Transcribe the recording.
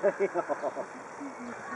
すいません。